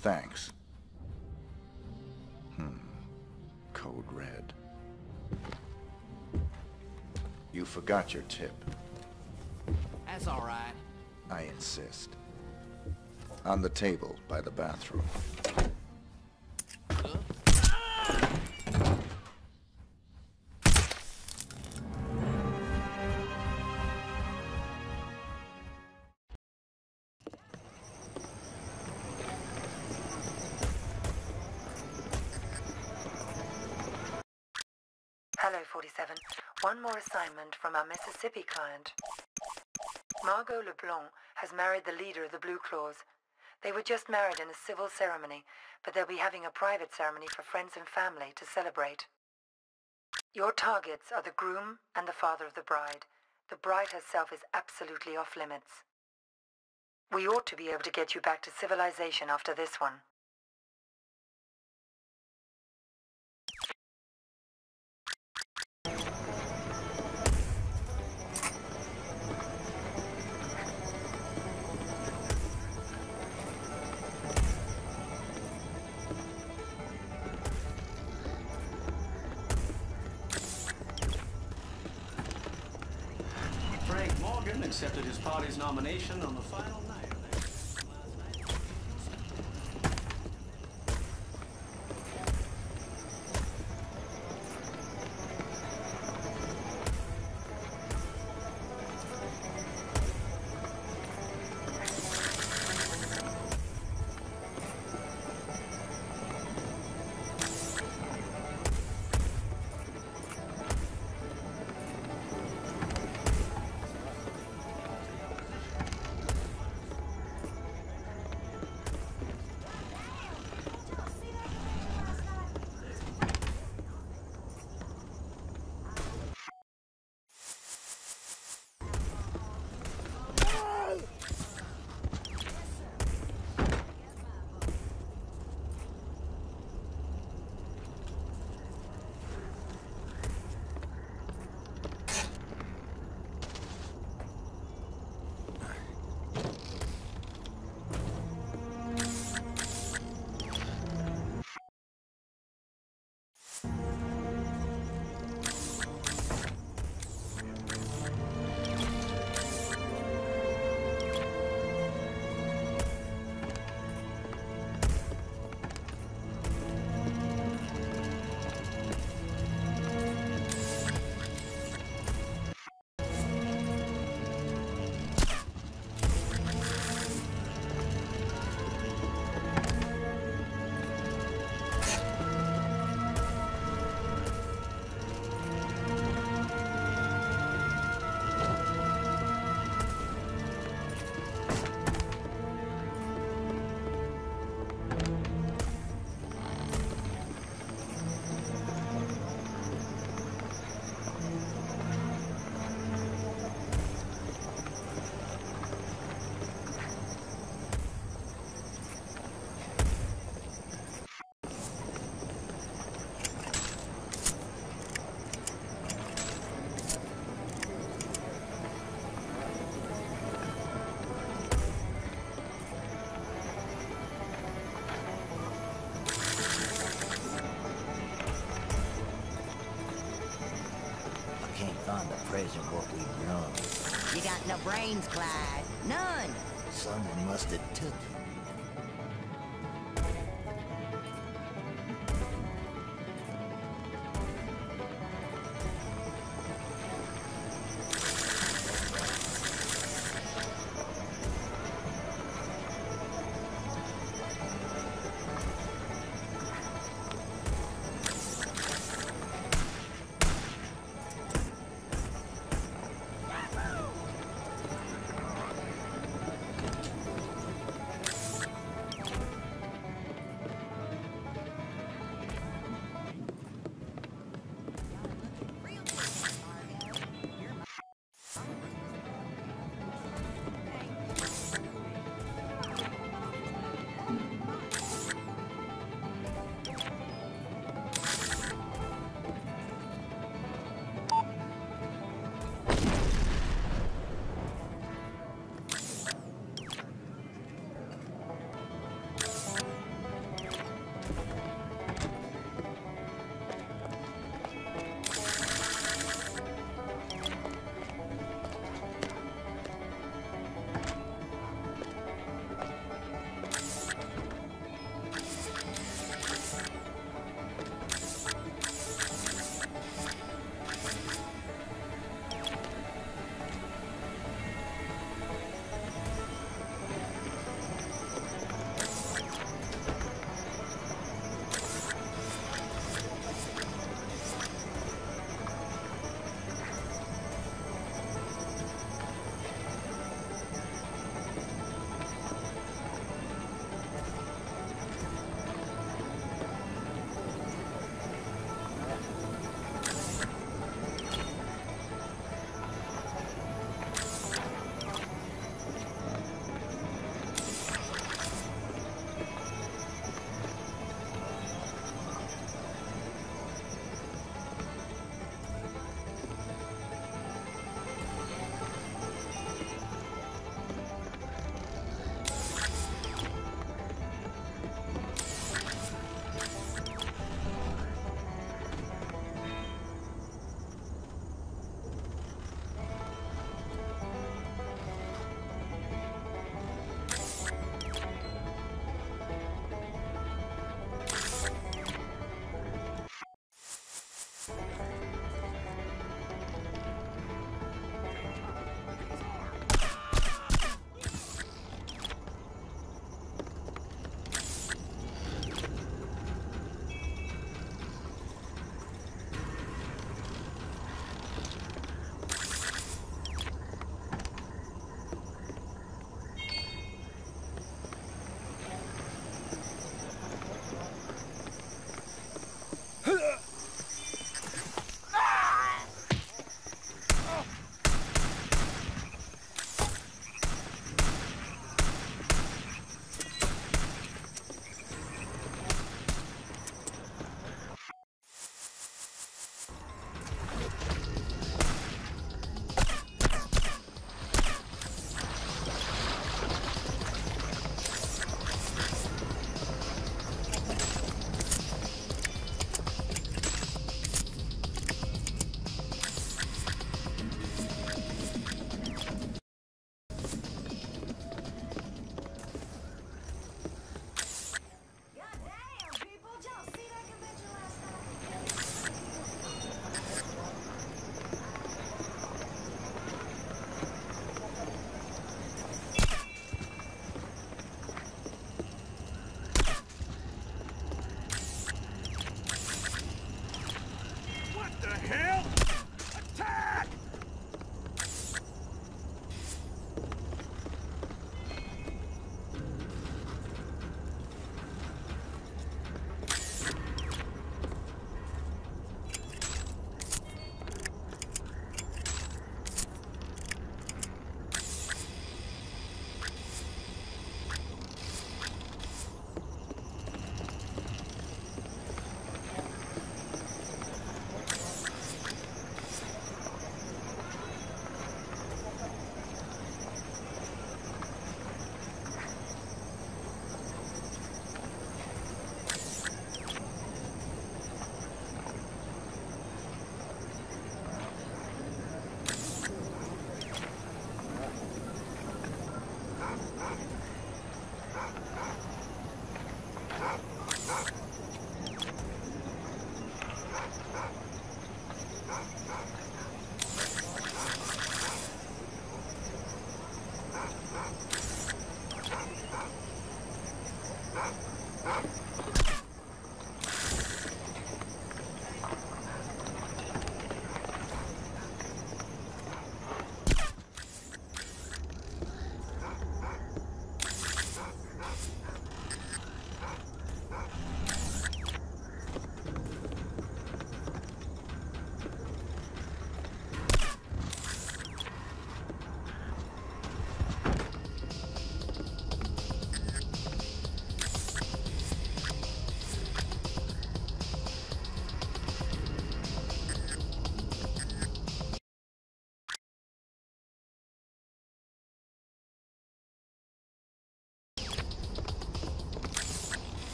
Thanks. Hmm. Code red. You forgot your tip. That's all right. I insist. On the table by the bathroom. Hello, 47. One more assignment from our Mississippi client. Margot LeBlanc has married the leader of the Blue Claws. They were just married in a civil ceremony, but they'll be having a private ceremony for friends and family to celebrate. Your targets are the groom and the father of the bride. The bride herself is absolutely off limits. We ought to be able to get you back to civilization after this one. Accepted his party's nomination on the final brains, Clyde. None. Someone must have took it.